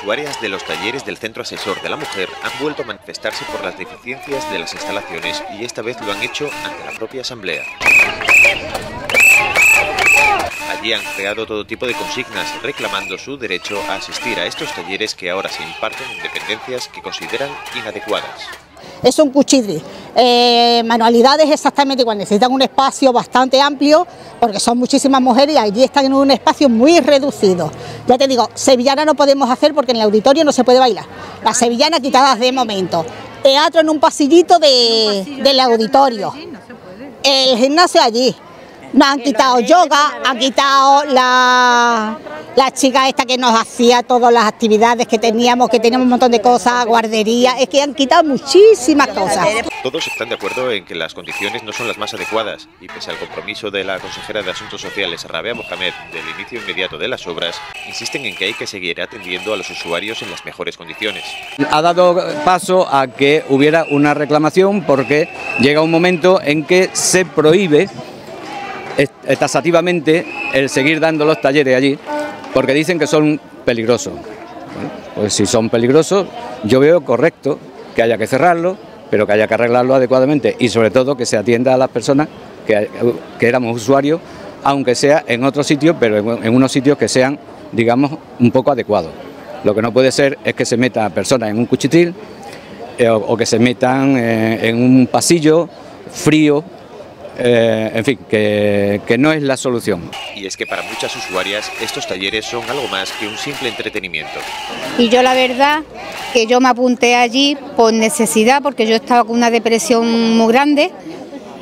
usuarias de los talleres del Centro Asesor de la Mujer han vuelto a manifestarse por las deficiencias de las instalaciones y esta vez lo han hecho ante la propia Asamblea. Allí han creado todo tipo de consignas reclamando su derecho a asistir a estos talleres que ahora se imparten en dependencias que consideran inadecuadas es un cuchidri. Eh, manualidades exactamente igual, necesitan un espacio bastante amplio porque son muchísimas mujeres y allí están en un espacio muy reducido. Ya te digo, sevillana no podemos hacer porque en el auditorio no se puede bailar. Las sevillanas quitadas de momento. Teatro en un pasillito del auditorio. El gimnasio allí. Nos han quitado yoga, han quitado la, la chica esta que nos hacía todas las actividades que teníamos, que teníamos un montón de cosas, guardería, es que han quitado muchísimas cosas. Todos están de acuerdo en que las condiciones no son las más adecuadas y pese al compromiso de la consejera de Asuntos Sociales, Rabea Mohamed, del inicio inmediato de las obras, insisten en que hay que seguir atendiendo a los usuarios en las mejores condiciones. Ha dado paso a que hubiera una reclamación porque llega un momento en que se prohíbe tasativamente el seguir dando los talleres allí porque dicen que son peligrosos. pues si son peligrosos, yo veo correcto que haya que cerrarlo, pero que haya que arreglarlo adecuadamente y sobre todo que se atienda a las personas que, éramos usuarios, aunque sea en otros sitios, pero en, unos sitios que sean, digamos, un poco adecuados. Lo que no puede ser es que se metan personas en un cuchitril eh, o, que se metan eh, en un pasillo frío eh, en fin, que, no es la solución. Y es que para muchas usuarias estos talleres son algo más que un simple entretenimiento. Y yo la verdad que yo me apunté allí por necesidad, porque yo estaba con una depresión muy grande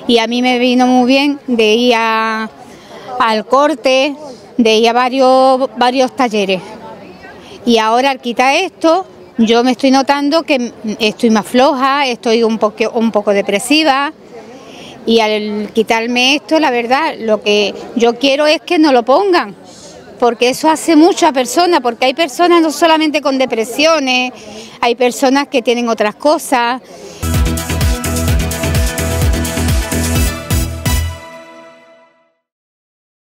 y a mí me vino muy bien de ir al corte, de ir a varios, varios talleres. Y ahora al quitar esto, yo me estoy notando que estoy más floja, estoy un poco, un poco depresiva. Y al quitarme esto, la verdad, lo que yo quiero es que no lo pongan, porque eso hace mucho a personas, porque hay personas no solamente con depresiones, hay personas que tienen otras cosas